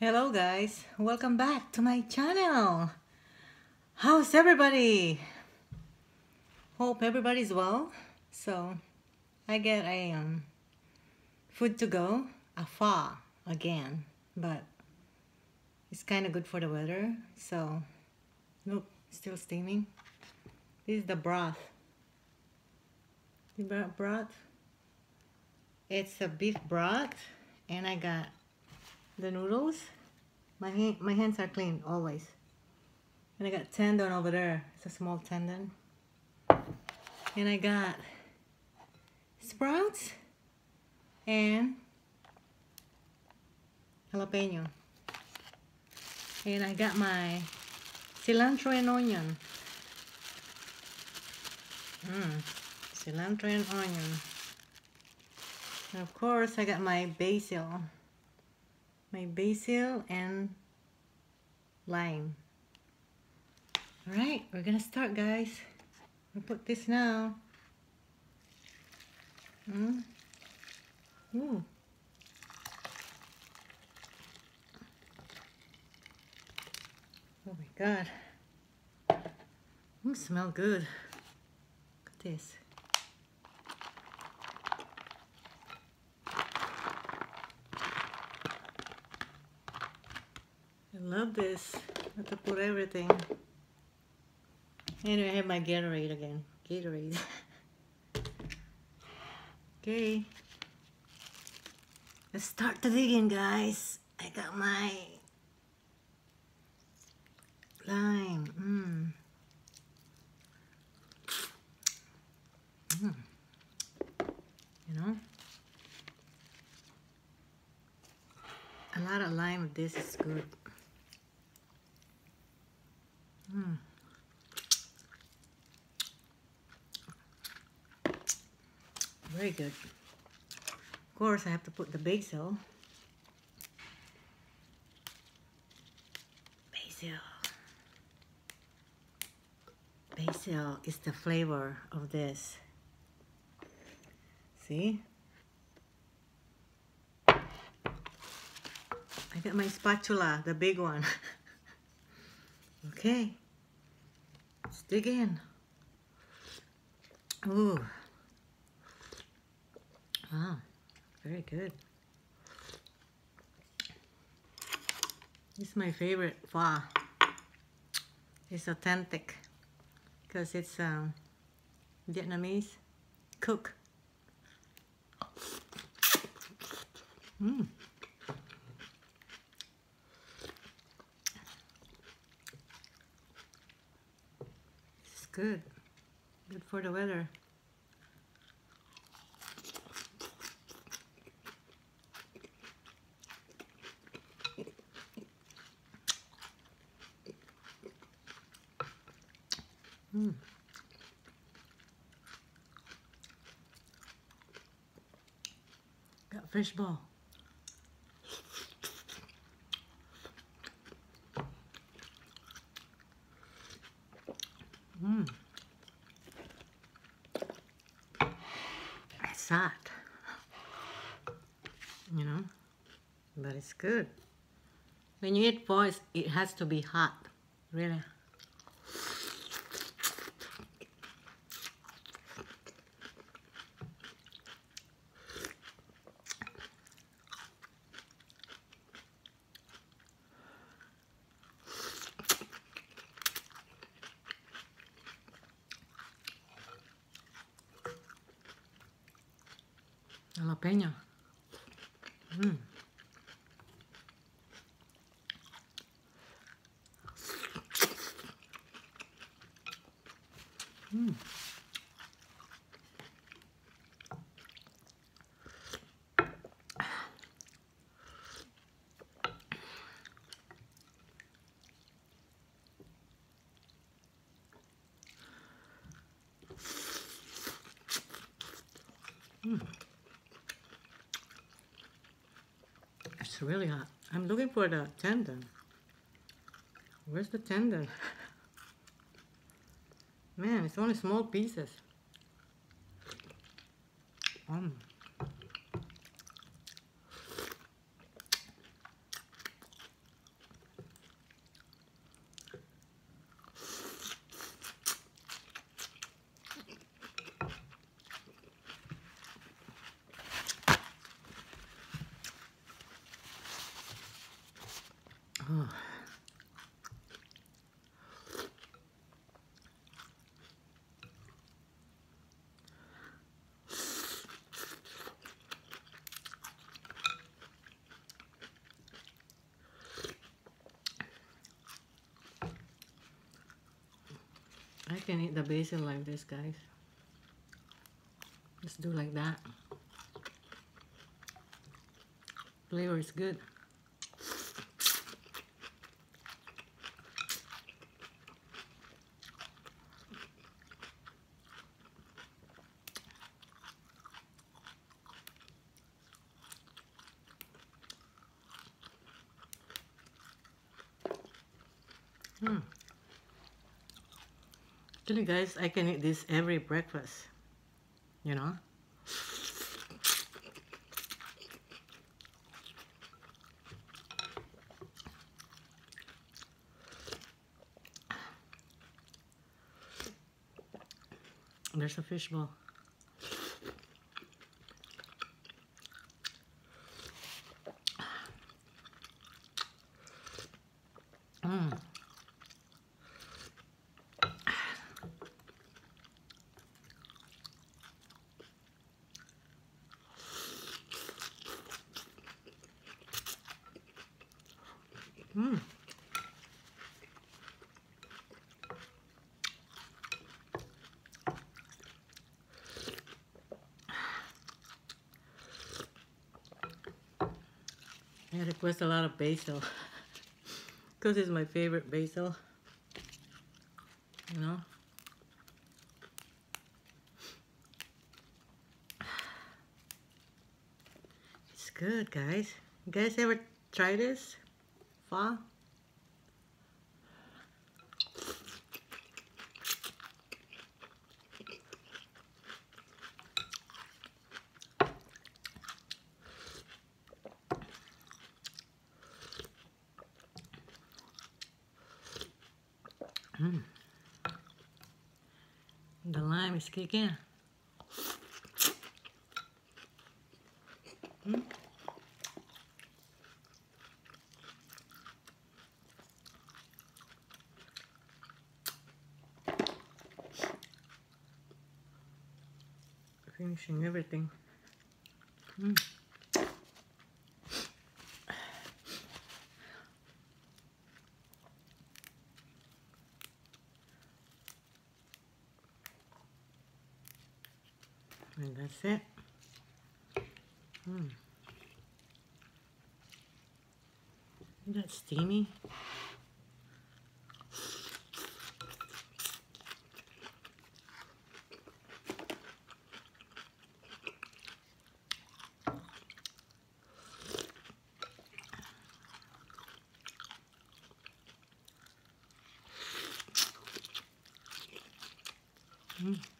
Hello guys, welcome back to my channel. How's everybody? Hope everybody's well. So I get a um, food to go, a pho again, but it's kind of good for the weather. So look, still steaming. This is the broth. The broth. It's a beef broth, and I got the noodles. My, my hands are clean, always. And I got tendon over there. It's a small tendon. And I got sprouts and jalapeno. And I got my cilantro and onion. Mmm, cilantro and onion. And of course, I got my basil my basil and lime. Alright, we're gonna start guys. I'll put this now. Mm. Ooh. Oh my god. Mmm, smell good. Look at this. I love this. I have to put everything. Anyway, I have my Gatorade again. Gatorade. okay. Let's start the digging, guys. I got my lime. Mmm. Mm. You know? A lot of lime this is good. Mm. Very good. Of course, I have to put the basil. Basil. Basil is the flavor of this. See? I got my spatula, the big one. Okay. Let's dig in. Ooh. Wow. Very good. This is my favorite pho. It's authentic because it's um, Vietnamese cook. Mmm. good. Good for the weather. Mm. Got fish ball. Mmm. It's hot. You know? But it's good. When you eat pho, it has to be hot. Really. Jalapeno. Mm. Mm. Mm. It's really hot. I'm looking for the tendon. Where's the tendon? Man, it's only small pieces. Um. Can eat the basil like this, guys. Just do like that. Flavor is good. Hmm. Actually, guys, I can eat this every breakfast. You know? There's a fish ball. Mm. Mm. I request a lot of basil because it's my favorite basil. You know? It's good, guys. You guys ever try this? Pho? Mm. The lime is kicking. Mm. Finishing everything. Mm. And that's it. Hmm. Isn't that steamy? Mm.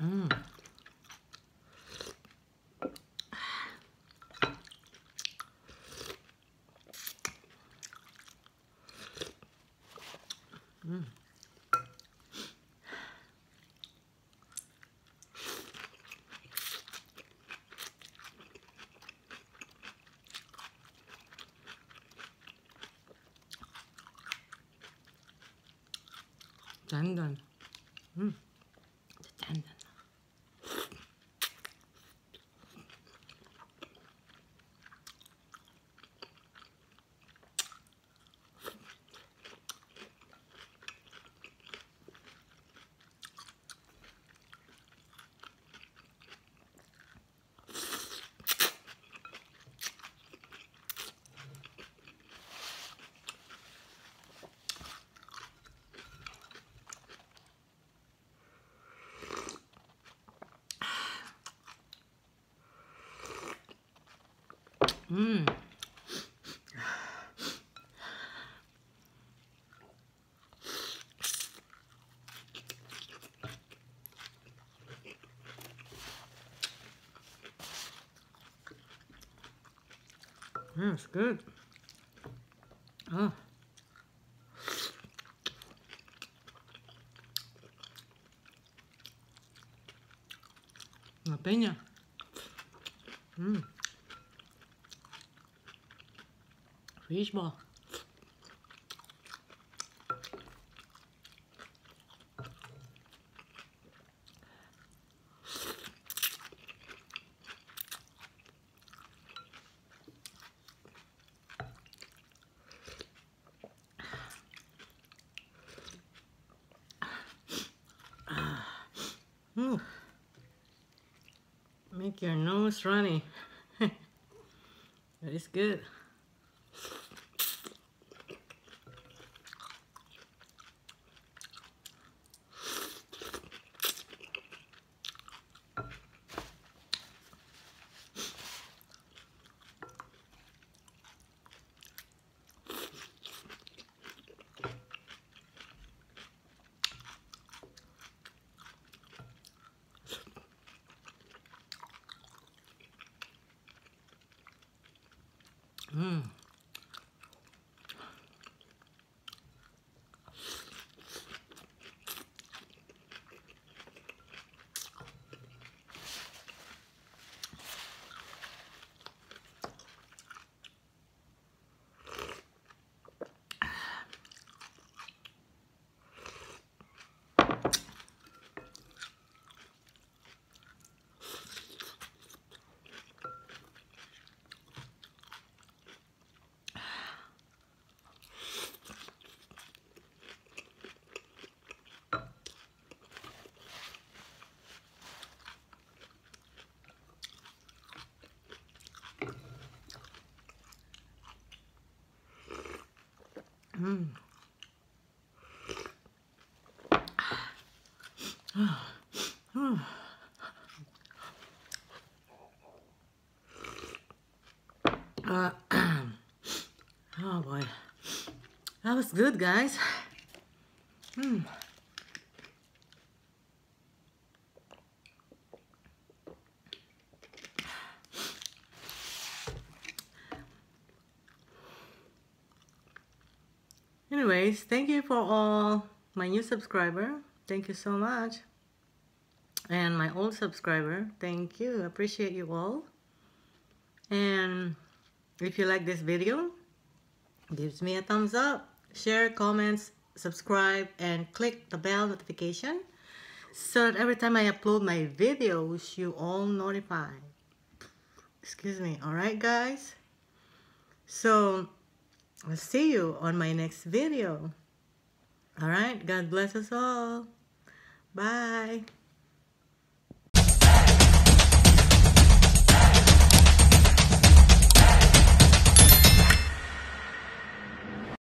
Mm. Mm. Dandan. Mm. Dandan. Mmm. Mm, it's good. Oh. peña. Mmm. Fish ball. Mm. Make your nose runny. that is good. Mm. Mm. Uh, oh boy, that was good, guys. Anyways, thank you for all my new subscriber. Thank you so much. And my old subscriber, thank you. Appreciate you all. And if you like this video, gives me a thumbs up, share, comments, subscribe, and click the bell notification so that every time I upload my videos, you all notify. Excuse me. Alright, guys? So, I'll see you on my next video. Alright, God bless us all. Bye.